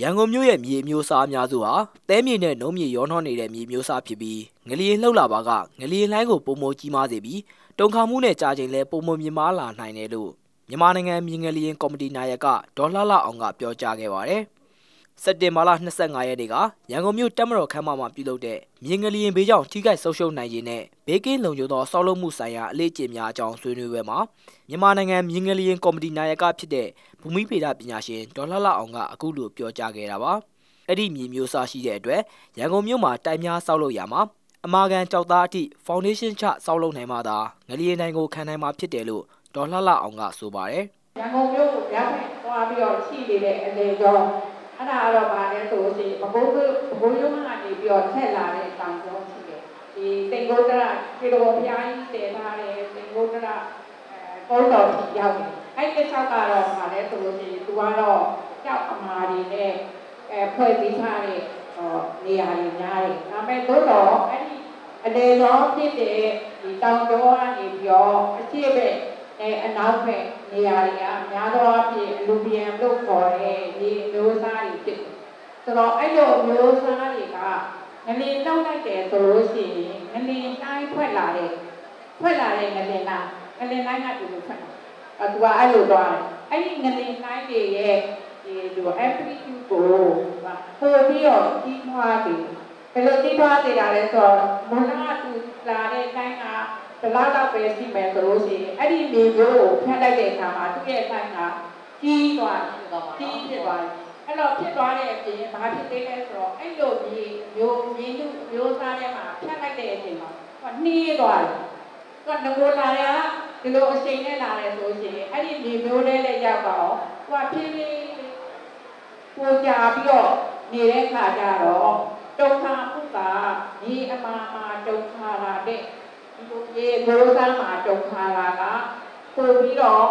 ရန်ကုန်မြို့ရဲ့မြေအမျိုးအစားအများစုဟာတဲမြေနဲ့နှုံးမြေရောနှောနေတဲ့မြေအမျိုးအစားဖြစ်ပြီးငလျင်လှုပ်လာပါကငလျင်လှိုင်းကိုပုံမကြီးမားစေပြီးတုံခါမှုနဲ့ကြာချိန်လဲပုံမမြင်မာလာနိုင်တယ်လို့မြန်မာနိုင်ငံမြေငလျင်ကော်မတီနာယကဒေါ်လှလှအောင်ကပြောကြားခဲ့ပါတယ်။ စက်တင်ဘာလ25ရက်နေ့ကရန်ကုန်မြို့တက်မတော်ခမ်းမမှာပြုလုပ်တဲ့မြင်းငလျင်ဘေးကြောင့်ထိခိုက်ဆုံးရှုံးနိုင်ခြင်းနဲ့ဘေးကင်းလုံခြုံသောဆောက်လုပ်မှုဆိုင်ရာအလေးကျင့်များအကြောင်းဆွေးနွေးပွဲမှာမြန်မာနိုင်ငံမြင်းငလျင်ကော်မတီနာယကဖြစ်တဲ့ဘူမိဖေဒပညာရှင်ဒေါ်လှလှအောင်ကအခုလိုပြောကြားခဲ့တာပါအဲ့ဒီမြေမျိုးစားရှိတဲ့အတွက်ရန်ကုန်မြို့မှာတိုင်များဆောက်လုပ်ရမှာအမာကန်ကြောက်သားအထိ foundation ချဆောက်လုပ်နိုင်မှသာငလျင်တိုင်းကိုခံနိုင်မှာဖြစ်တယ်လို့ဒေါ်လှလှအောင်ကဆိုပါတယ်ရန်ကုန်မြို့ကိုရောက်သွားပြီးတော့ရှိနေတဲ့အနေကြော အဲ့ဒါကတော့ဗာလဲဆိုလို့ရှိရင်ဘဘိုးဘဘိုးရုံးကနေပြီးတော့ထက်လာတဲ့တောင်ကျောရှိတယ်ဒီတိန်ကုတ်တရခြေတော်ဘုရားကြီးတည်ထားတယ်တိန်ကုတ်တရအဲကုန်းတော်ကြီးရောက်တယ်အဲ့ဒီဆောက်ကတော့ဗာလဲဆိုလို့ရှိရင်သူကတော့ကြောက်အမာတွေနဲ့အဲဖွဲ့စည်းထားတဲ့ဟောနေရာတွေများတယ်ဒါပေမဲ့သို့တော့အဲ့ဒီအနေတော်ဖြစ်တဲ့ဒီတောင်ကျောကနေပြီးတော့အရှိဘက်အဲအနောက်ဘက်နေရာတွေကအများသောအားဖြင့်အလူဘီယံလို့ခေါ်တဲ့ဒီမျိုးစားတွေဖြစ်တယ်။ ဆိုတော့အဲ့လိုမျိုးစားတွေကငလင်တောက်လိုက်တယ်ဆိုလို့ရှိရင်ငလင်တိုင်းဖွက်လာတဲ့ဖွက်လာတဲ့ငလင်လားငလင်တိုင်းကတူလို့ဖွက်တာ။အဲသူကအဲ့လိုသွားတယ်။အဲ့ဒီငလင်တိုင်းတွေရဲ့ဒီလို amplitude ကိုပို့ပြီးတော့ကြီးထွားတယ်။ဘယ်လိုကြီးထွားနေတာလဲဆိုတော့မူလကသူလာတဲ့အတိုင်းကတလားတော့ပဲရှိမယ်ဆိုလို့ရှိရင်အဲ့ဒီမြေမျိုးကိုဖျက်လိုက်တဲ့အခါမှာသူ့ရဲ့အဆိုင်ကကြီးသွားကြီးဖြစ်သွားတယ် အဲ့တော့ဖြစ်သွားတဲ့အပြင်ဘာဖြစ်သေးလဲဆိုတော့အဲ့လိုမြေမျိုးမြေလူမျိုးသားထဲမှာဖျက်လိုက်တဲ့အချိန်မှာဟောနှီးသွားတယ်သူကငကိုလာရဒီလိုအချိန်နဲ့လာတယ်ဆိုရှင်အဲ့ဒီမြေမျိုးတွေလည်းရောက်တော့သူကဖြည်းဖြည်းပိုကြပြီးတော့နေတဲ့ခါကျတော့တုံခါမှုကဒီအမားမှာတုံခါလာတဲ့ရေမိုးစားမှာတုံခါလာကပို့ပြီးတော့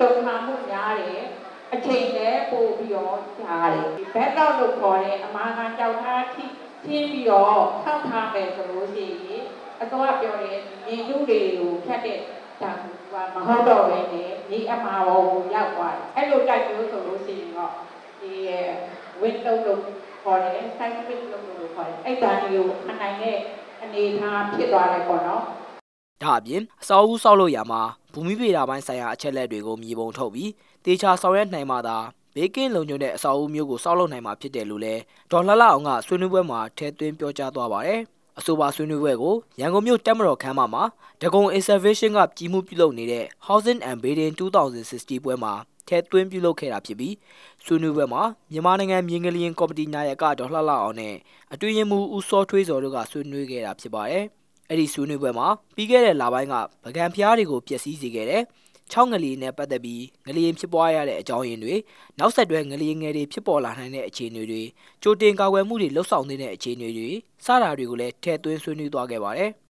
တုံခါမှုများတယ် အချိန်လည်းပို့ပြီးတော့ကြားတယ်ဘက်တော့လို့ခေါ်တဲ့အမာခံကြောက်ထားထိချင်းပြီးတော့ထောက်ထားမယ်ဆိုလို့ရှိရင်အတော့ပြောတယ်မြေကျူးတွေကိုဖြတ်တဲ့တာကမဟုတ်တော့ပဲနဲ့ဒီအမှားပေါ်ကိုရောက်သွားတယ်အဲ့လိုတိုက်ပြောဆိုလို့ရှိရင်တော့ဒီဝင်းတုံးလို့ခေါ်တယ် scientific လို့ခေါ်တယ်အဲ့ဒါမျိုးအနိုင်တဲ့အနေအထားဖြစ်သွားတယ်ပေါ့နော်ဒါအပြင်အစောအဦးဆောက်လို့ရမှာ ဘူမိဗေဒပိုင်းဆိုင်ရာအချက်လက်တွေကိုမြေပုံထုတ်ပြီးတေချာဆောင်ရွက်နိုင်မှသာဘေးကင်းလုံခြုံတဲ့အစောအဦးမျိုးကိုဆောက်လုပ်နိုင်မှာဖြစ်တယ်လို့လည်းဒေါ်လှလှအောင်ကဆွေးနွေးပွဲမှာထည့်သွင်းပြောကြားသွားပါတယ်အဆိုပါဆွေးနွေးပွဲကိုရန်ကုန်မြို့တက်မတော်ခမ်းမမှာဒဂုံ Excavation ကပြည်မှုပြုလုပ်နေတဲ့ Housing and Building 2060ပွဲမှာထဲသွင်းပြုလုပ်ခဲ့တာဖြစ်ပြီးဆွေးနွေးပွဲမှာမြန်မာနိုင်ငံမြေငလျင်ကော်မတီနာယကဒေါ်လှလှအောင်နဲ့အတွင်းရင်မှုဦးစောထွေးစော်တို့ကဆွေးနွေးခဲ့တာဖြစ်ပါတယ်။ အဲ့ဒီဆွေးနွေးပွဲမှာပြီးခဲ့တဲ့လပိုင်းကဗကံဖျားတွေကိုပျက်စီးစေခဲ့တဲ့ချောင်းငလီနဲ့ပတ်သက်ပြီးငလျင်ဖြစ်ပွားရတဲ့အကြောင်းရင်းတွေနောက်ဆက်တွဲငလျင်ငယ်တွေဖြစ်ပေါ်လာနိုင်တဲ့အခြေအနေတွေကြိုတင်ကာကွယ်မှုတွေလှုပ်ဆောင်နေတဲ့အခြေအနေတွေစတာတွေကိုလည်းထည့်သွင်းဆွေးနွေးသွားခဲ့ပါတယ်။